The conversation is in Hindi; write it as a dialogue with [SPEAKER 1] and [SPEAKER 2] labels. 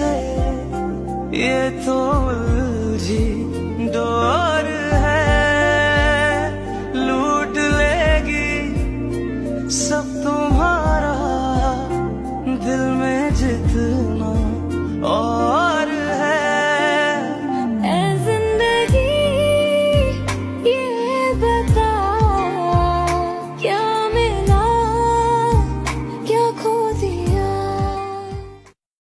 [SPEAKER 1] ये तो उलझी डोर है। लूट लेगी सब तुम्हारा